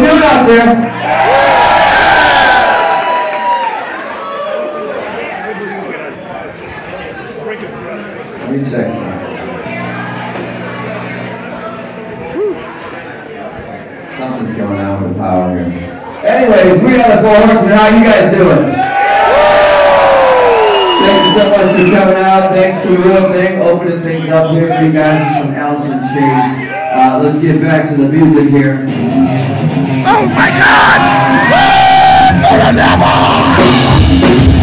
we doing out there? Something's going on with the power here. Anyways, we got the four horsemen. How you guys doing? Thank you so much for coming out. Thanks to Real Thing opening things up here for you guys. It's from Allison Chase. Uh, let's get back to the music here. Oh my god! Woo! The devil!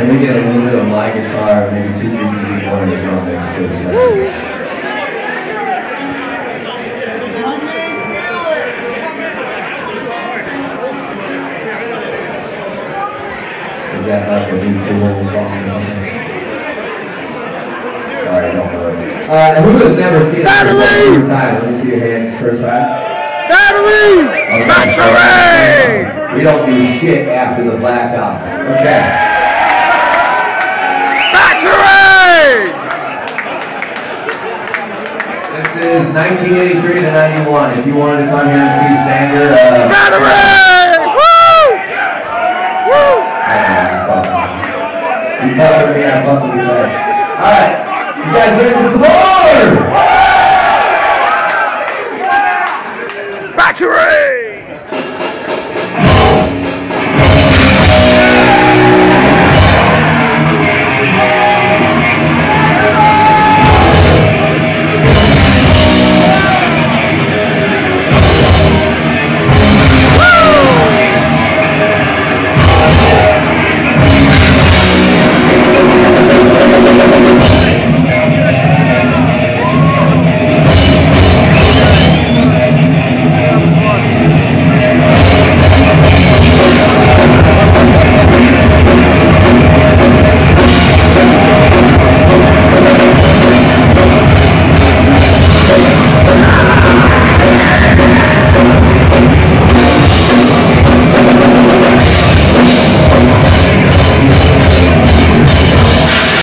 And we get a little bit of my guitar, maybe two, three maybe one of the drums. mix, Is that like a ritual song or something? Sorry, don't know. Uh, who has never seen it for first time? Let me see your hands first time. Battery! Okay. Battery! We don't do shit after the Black Album. Okay. Battery! This is 1983 to 91. If you wanted to come here and see St. Anger, uh, Battery! Woo! Woo! I don't know, just fuck with me. You fuck with me, I fuck with you. Alright. You guys ready for some more?